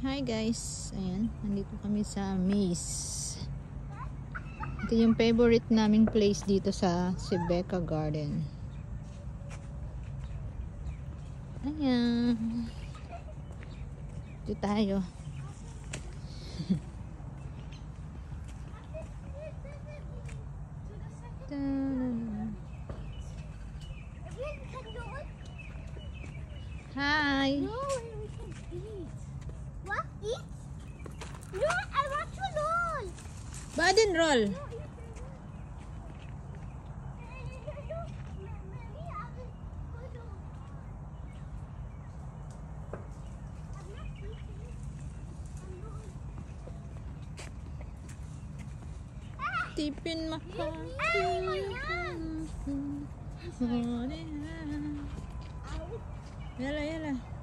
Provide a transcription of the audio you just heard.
Hi guys. Ayan, nandito kami sa maze. Ito yung favorite naming place dito sa Sibeca Garden. Ayan. Dito tayo. Hi. Badin roll. Tipin my Yala, yala.